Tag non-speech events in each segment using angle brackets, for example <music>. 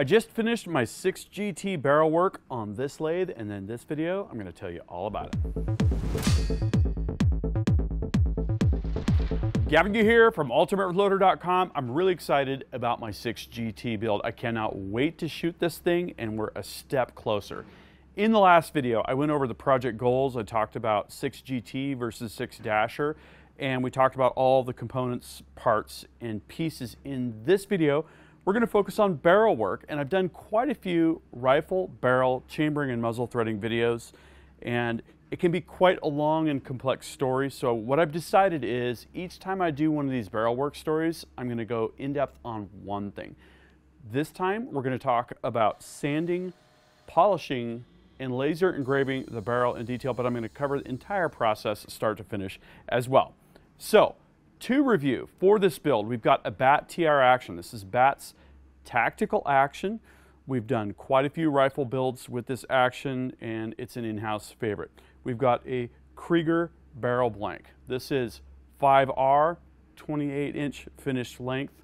I just finished my 6GT barrel work on this lathe, and then this video, I'm gonna tell you all about it. Gavin Gear here from UltimateReloader.com. I'm really excited about my 6GT build. I cannot wait to shoot this thing, and we're a step closer. In the last video, I went over the project goals. I talked about 6GT versus 6 Dasher, and we talked about all the components, parts, and pieces. In this video, we're going to focus on barrel work, and I've done quite a few rifle, barrel, chambering, and muzzle threading videos, and it can be quite a long and complex story. So what I've decided is each time I do one of these barrel work stories, I'm going to go in depth on one thing. This time we're going to talk about sanding, polishing, and laser engraving the barrel in detail, but I'm going to cover the entire process start to finish as well. So to review for this build, we've got a BAT TR action. This is BAT's tactical action. We've done quite a few rifle builds with this action and it's an in-house favorite we've got a Krieger barrel blank. This is 5R, 28 inch finished length,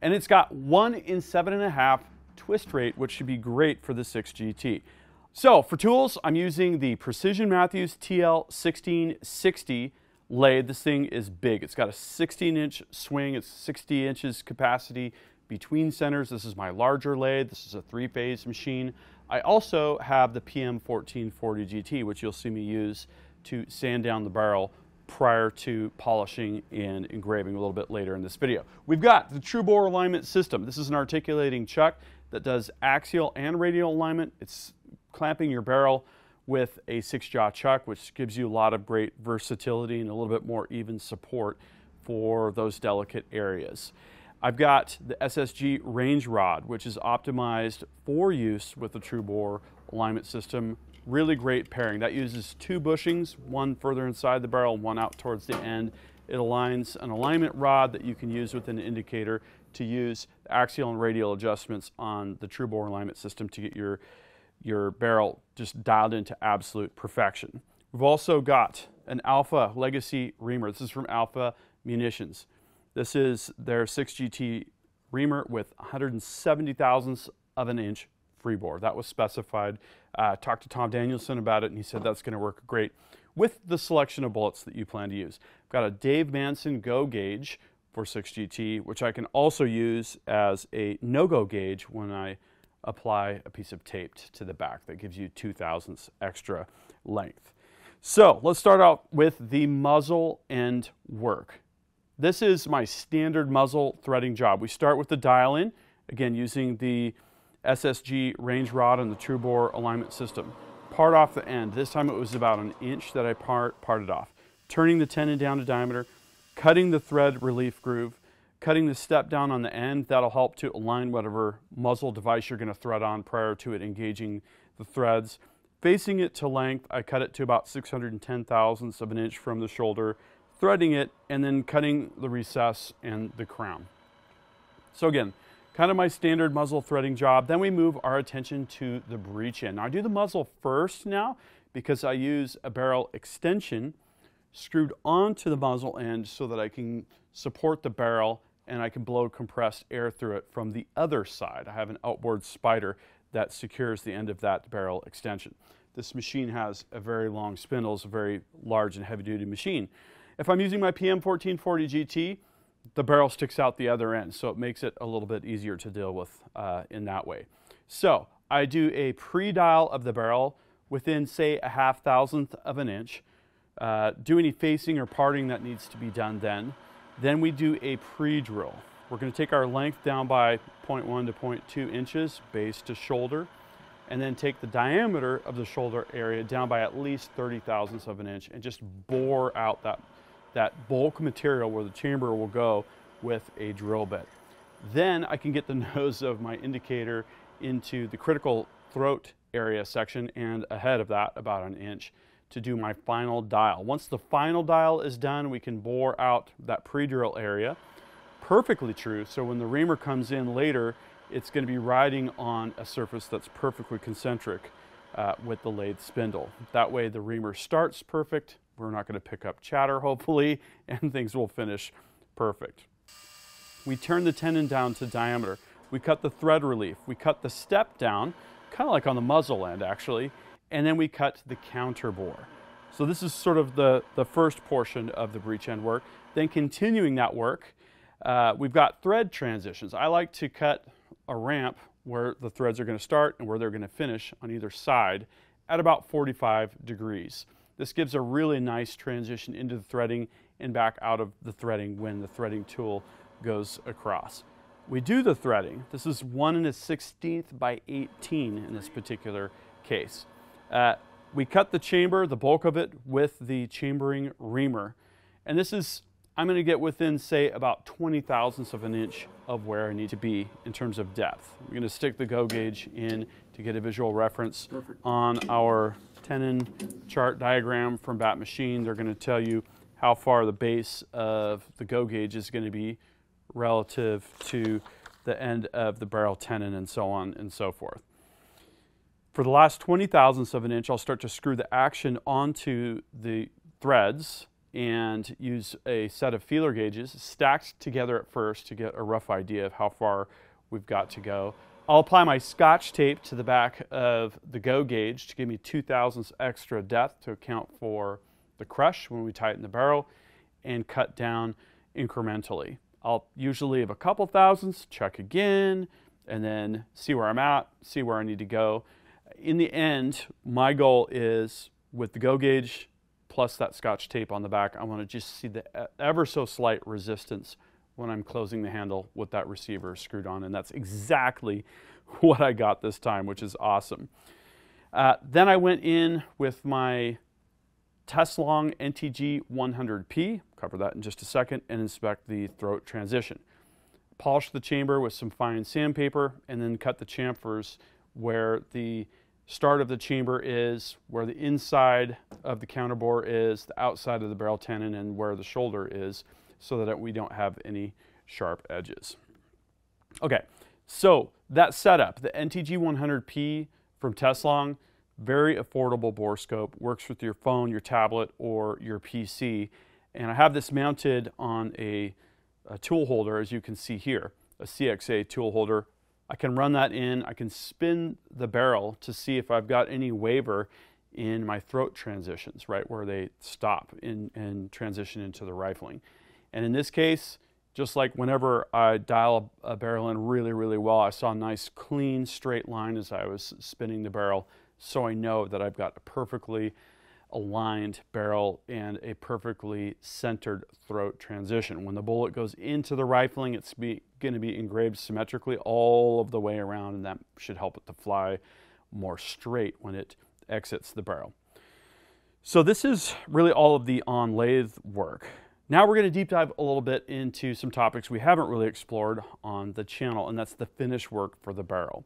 and it's got one in seven and a half twist rate, which should be great for the 6GT. So for tools, I'm using the Precision Matthews TL1660 lathe. This thing is big. It's got a 16 inch swing. It's 60 inches capacity between centers. This is my larger lathe. This is a three phase machine. I also have the PM1440 GT, which you'll see me use to sand down the barrel prior to polishing and engraving a little bit later in this video. We've got the true bore alignment system. This is an articulating chuck that does axial and radial alignment. It's clamping your barrel with a six jaw chuck, which gives you a lot of great versatility and a little bit more even support for those delicate areas. I've got the SSG range rod, which is optimized for use with the true bore alignment system. Really great pairing. That uses two bushings, one further inside the barrel, one out towards the end. It aligns an alignment rod that you can use with an indicator to use axial and radial adjustments on the true bore alignment system to get your, your barrel just dialed into absolute perfection. We've also got an Alpha Legacy reamer. This is from Alpha Munitions. This is their 6GT reamer with 170 thousandths of an inch freebore. That was specified. Uh, talked to Tom Danielson about it, and he said that's going to work great with the selection of bullets that you plan to use. I've got a Dave Manson Go gauge for 6GT, which I can also use as a no-go gauge when I apply a piece of tape to the back. That gives you two thousandths extra length. So let's start out with the muzzle end work. This is my standard muzzle threading job. We start with the dial in, again using the SSG range rod and the true bore alignment system. Part off the end. This time it was about an inch that I part, parted off. Turning the tenon down to diameter, cutting the thread relief groove, cutting the step down on the end. That'll help to align whatever muzzle device you're going to thread on prior to it engaging the threads. Facing it to length, I cut it to about 610 thousandths of an inch from the shoulder threading it, and then cutting the recess and the crown. So again, kind of my standard muzzle threading job. Then we move our attention to the breech end. Now I do the muzzle first now because I use a barrel extension screwed onto the muzzle end so that I can support the barrel and I can blow compressed air through it from the other side. I have an outboard spider that secures the end of that barrel extension. This machine has a very long spindle, it's a very large and heavy duty machine. If I'm using my PM1440 GT, the barrel sticks out the other end, so it makes it a little bit easier to deal with uh, in that way. So I do a pre-dial of the barrel within, say, a half thousandth of an inch. Uh, do any facing or parting that needs to be done then. Then we do a pre-drill. We're going to take our length down by 0.1 to 0.2 inches, base to shoulder, and then take the diameter of the shoulder area down by at least 30 thousandths of an inch and just bore out that that bulk material where the chamber will go with a drill bit. Then I can get the <laughs> nose of my indicator into the critical throat area section and ahead of that about an inch to do my final dial. Once the final dial is done, we can bore out that pre-drill area perfectly true. So when the reamer comes in later, it's going to be riding on a surface that's perfectly concentric uh, with the lathe spindle. That way the reamer starts perfect, we're not going to pick up chatter, hopefully, <laughs> and things will finish perfect. We turn the tenon down to diameter. we cut the thread relief, we cut the step down, kind of like on the muzzle end actually, and then we cut the counter bore. So this is sort of the, the first portion of the breech end work. Then continuing that work, uh, we've got thread transitions. I like to cut a ramp where the threads are going to start and where they're going to finish on either side at about 45 degrees. This gives a really nice transition into the threading and back out of the threading when the threading tool goes across. We do the threading. This is 1 and a 16th by 18 in this particular case. Uh, we cut the chamber, the bulk of it, with the chambering reamer. And this is, I'm going to get within, say, about 20 thousandths of an inch of where I need to be in terms of depth. I'm going to stick the go gauge in to get a visual reference Perfect. on our tenon chart diagram from Bat Machine. They're going to tell you how far the base of the go gauge is going to be relative to the end of the barrel tenon and so on and so forth. For the last 20 thousandths of an inch, I'll start to screw the action onto the threads and use a set of feeler gauges stacked together at first to get a rough idea of how far we've got to go. I'll apply my scotch tape to the back of the go gauge to give me two thousandths extra depth to account for the crush when we tighten the barrel and cut down incrementally. I'll usually have a couple thousandths, check again, and then see where I'm at, see where I need to go. In the end, my goal is with the go gauge plus that scotch tape on the back, I want to just see the ever so slight resistance when I'm closing the handle with that receiver screwed on. And that's exactly <laughs> what I got this time, which is awesome. Uh, then I went in with my Teslong NTG 100P, cover that in just a second, and inspect the throat transition. Polish the chamber with some fine sandpaper and then cut the chamfers where the start of the chamber is, where the inside of the counterbore is, the outside of the barrel tenon, and where the shoulder is, so that we don't have any sharp edges. Okay, so that setup, the NTG 100P from Teslong, very affordable bore scope, works with your phone, your tablet, or your PC. And I have this mounted on a, a tool holder, as you can see here, a CXA tool holder. I can run that in, I can spin the barrel to see if I've got any waver in my throat transitions, right where they stop in, and transition into the rifling. And in this case, just like whenever I dial a, a barrel in really, really well, I saw a nice clean straight line as I was spinning the barrel so I know that I've got a perfectly aligned barrel and a perfectly centered throat transition. When the bullet goes into the rifling, it's going to be engraved symmetrically all of the way around, and that should help it to fly more straight when it exits the barrel. So this is really all of the on lathe work. Now we're going to deep dive a little bit into some topics we haven't really explored on the channel, and that's the finish work for the barrel.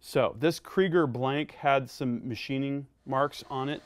So this Krieger blank had some machining marks on it,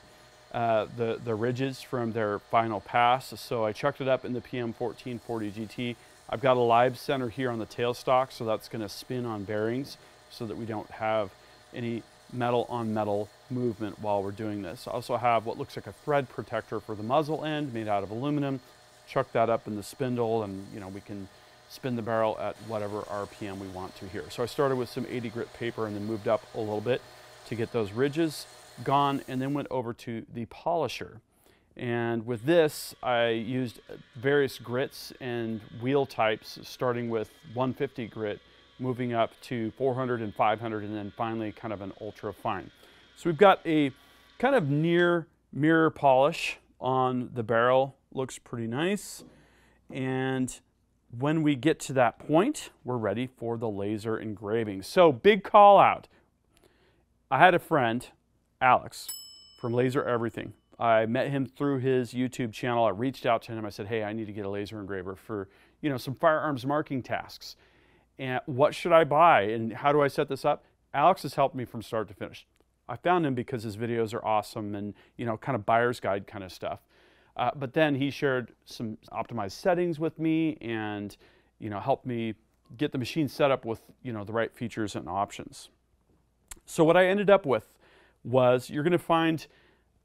uh, the, the ridges from their final pass. So I chucked it up in the PM1440 GT. I've got a live center here on the tailstock, so that's gonna spin on bearings so that we don't have any metal on metal movement while we're doing this. I also have what looks like a thread protector for the muzzle end made out of aluminum. Chuck that up in the spindle and you know we can spin the barrel at whatever RPM we want to here. So I started with some 80 grit paper and then moved up a little bit to get those ridges gone and then went over to the polisher. And with this, I used various grits and wheel types, starting with 150 grit, moving up to 400 and 500, and then finally kind of an ultra fine. So we've got a kind of near mirror polish on the barrel, looks pretty nice. And when we get to that point, we're ready for the laser engraving. So, big call out. I had a friend, Alex, from Laser Everything. I met him through his YouTube channel. I reached out to him. I said, "Hey, I need to get a laser engraver for, you know, some firearms marking tasks. And what should I buy and how do I set this up?" Alex has helped me from start to finish. I found him because his videos are awesome and, you know, kind of buyer's guide kind of stuff. Uh, but then he shared some optimized settings with me and you know helped me get the machine set up with you know the right features and options. So what I ended up with was you're going to find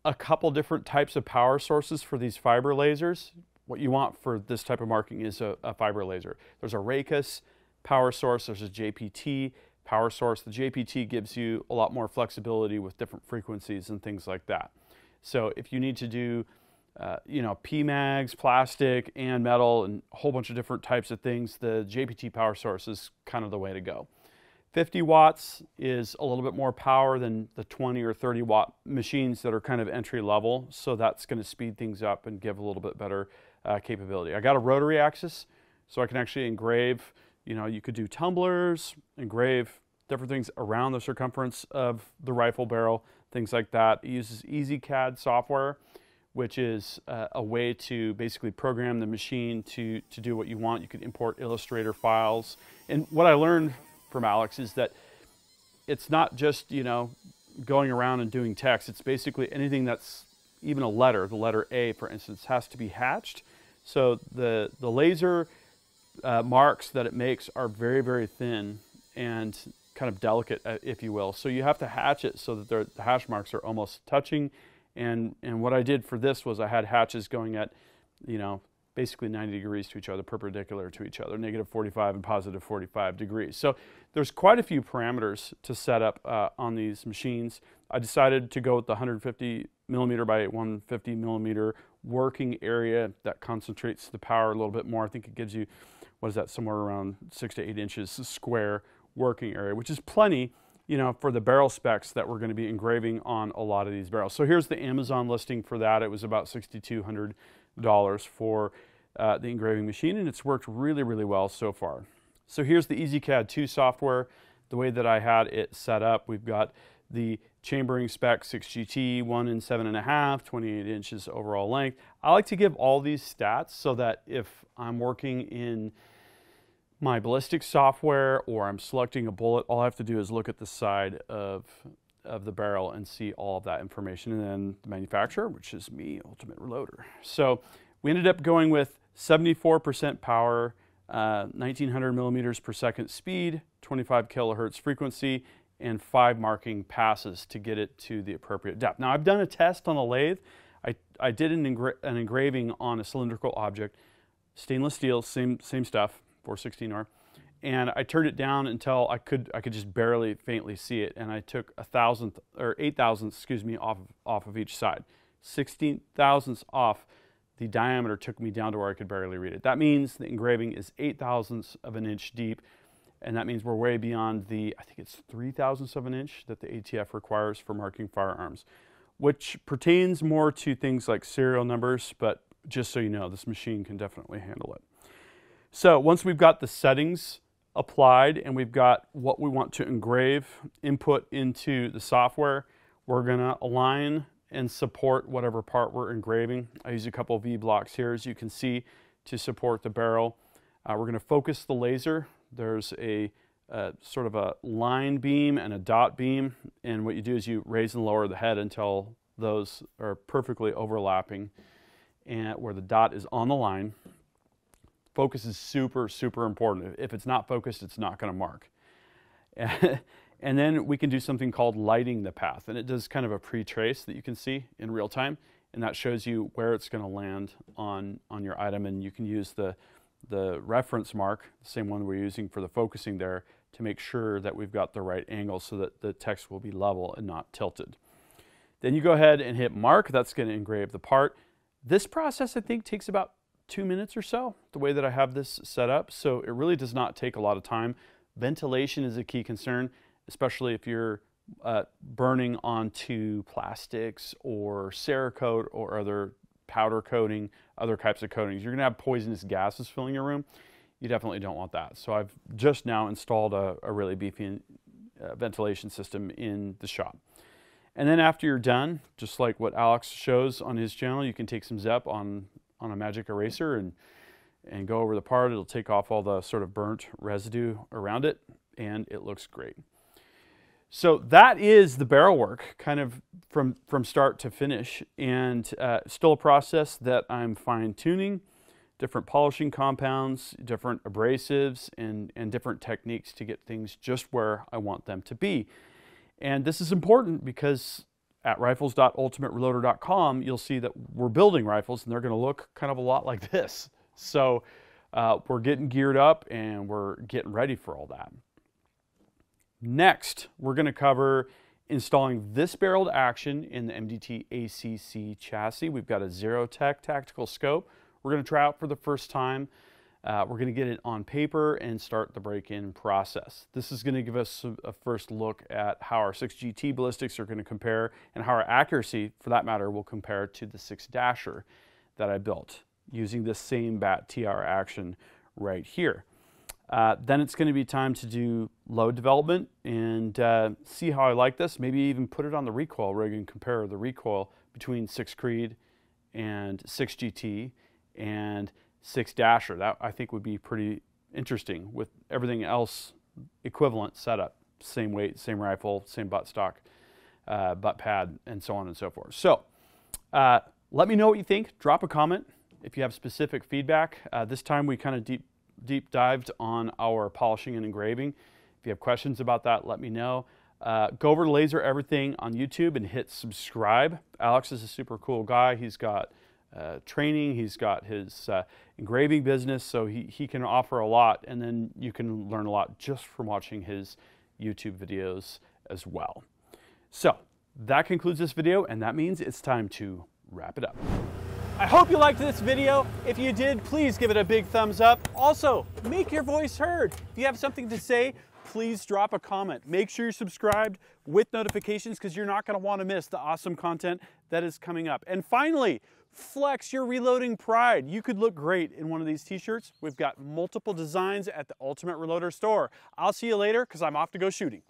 a couple different types of power sources for these fiber lasers. What you want for this type of marking is a, a fiber laser. There's a Raycus power source. There's a JPT power source. The JPT gives you a lot more flexibility with different frequencies and things like that. So if you need to do, uh, you know, PMags, plastic, and metal, and a whole bunch of different types of things, the JPT power source is kind of the way to go. 50 watts is a little bit more power than the 20 or 30 watt machines that are kind of entry level. So that's going to speed things up and give a little bit better uh, capability. I got a rotary axis, so I can actually engrave you know, you could do tumblers, engrave different things around the circumference of the rifle barrel, things like that. It uses EzCad software, which is uh, a way to basically program the machine to, to do what you want. You can import Illustrator files. And what I learned from Alex is that it's not just, you know, going around and doing text. It's basically anything that's even a letter, the letter A, for instance, has to be hatched. So the, the laser uh, marks that it makes are very, very thin and kind of delicate, uh, if you will. So you have to hatch it so that the hash marks are almost touching. And, and what I did for this was I had hatches going at, you know, basically 90 degrees to each other, perpendicular to each other, negative 45 and positive 45 degrees. So there's quite a few parameters to set up uh, on these machines. I decided to go with the 150 millimeter by 150 millimeter working area that concentrates the power a little bit more. I think it gives you what is that, somewhere around six to eight inches square working area, which is plenty, you know, for the barrel specs that we're going to be engraving on a lot of these barrels. So here's the Amazon listing for that. It was about $6,200 for uh, the engraving machine, and it's worked really, really well so far. So here's the EzCad 2 software. The way that I had it set up, we've got the chambering spec 6GT, 1 and 7.5, 28 inches overall length. I like to give all these stats so that if I'm working in my ballistic software or I'm selecting a bullet, all I have to do is look at the side of, of the barrel and see all of that information. And then the manufacturer, which is me, Ultimate Reloader. So we ended up going with 74% power, uh, 1900 millimeters per second speed, 25 kilohertz frequency, and five marking passes to get it to the appropriate depth. Now I've done a test on the lathe. I, I did an, engra an engraving on a cylindrical object, stainless steel, same, same stuff, 416R. And I turned it down until I could I could just barely faintly see it, and I took a thousandth or eight thousandths, excuse me, off of, off of each side. Sixteen thousandths off the diameter took me down to where I could barely read it. That means the engraving is eight thousandths of an inch deep, and that means we're way beyond the I think it's three thousandths of an inch that the ATF requires for marking firearms, which pertains more to things like serial numbers. But just so you know, this machine can definitely handle it. So once we've got the settings applied and we've got what we want to engrave input into the software, we're gonna align and support whatever part we're engraving. I use a couple V blocks here as you can see to support the barrel. Uh, we're gonna focus the laser. There's a uh, sort of a line beam and a dot beam and what you do is you raise and lower the head until those are perfectly overlapping and where the dot is on the line Focus is super, super important. If it's not focused, it's not going to mark. <laughs> and then we can do something called lighting the path. And it does kind of a pre-trace that you can see in real time. And that shows you where it's going to land on, on your item. And you can use the, the reference mark, the same one we're using for the focusing there, to make sure that we've got the right angle so that the text will be level and not tilted. Then you go ahead and hit mark. That's going to engrave the part. This process, I think, takes about two minutes or so, the way that I have this set up. So it really does not take a lot of time. Ventilation is a key concern, especially if you're uh, burning onto plastics or Cerakote or other powder coating, other types of coatings. You're gonna have poisonous gases filling your room. You definitely don't want that. So I've just now installed a, a really beefy uh, ventilation system in the shop. And then after you're done, just like what Alex shows on his channel, you can take some ZEP on on a magic eraser and, and go over the part. It'll take off all the sort of burnt residue around it and it looks great. So that is the barrel work kind of from, from start to finish and uh, still a process that I'm fine tuning, different polishing compounds, different abrasives and, and different techniques to get things just where I want them to be. And this is important because at rifles.ultimatereloader.com, you'll see that we're building rifles and they're going to look kind of a lot like <laughs> this. So uh, we're getting geared up and we're getting ready for all that. Next, we're going to cover installing this barreled action in the MDT ACC chassis. We've got a Zero Tech tactical scope. We're going to try out for the first time. Uh, we're going to get it on paper and start the break-in process. This is going to give us a, first look at how our 6GT ballistics are going to compare and how our accuracy, for that matter, will compare to the 6 Dasher that I built using this same BAT TR action right here. Uh, then it's going to be time to do load development and uh, see how I like this. Maybe even put it on the recoil rig and compare the recoil between 6 Creed and 6 GT and 6 Dasher. That I think would be pretty interesting with everything else equivalent setup. Same weight, same rifle, same butt stock, uh, butt pad, and so on and so forth. So uh, let me know what you think. Drop a comment if you have specific feedback. Uh, this time we kind of deep deep dived on our polishing and engraving. If you have questions about that, let me know. Uh, go over to Laser Everything on YouTube and hit subscribe. Alex is a super cool guy. He's got uh, training, he's got his uh, engraving business, so he, he can offer a lot, and then you can learn a lot just from watching his YouTube videos as well. So that concludes this video, and that means it's time to wrap it up. I hope you liked this video. If you did, please give it a big thumbs up. Also, make your voice heard. If you have something to say, please drop a comment. Make sure you're subscribed with notifications because you're not going to want to miss the awesome content that is coming up. And finally, flex your reloading pride. You could look great in one of these t-shirts. We've got multiple designs at the Ultimate Reloader store. I'll see you later because I'm off to go shooting.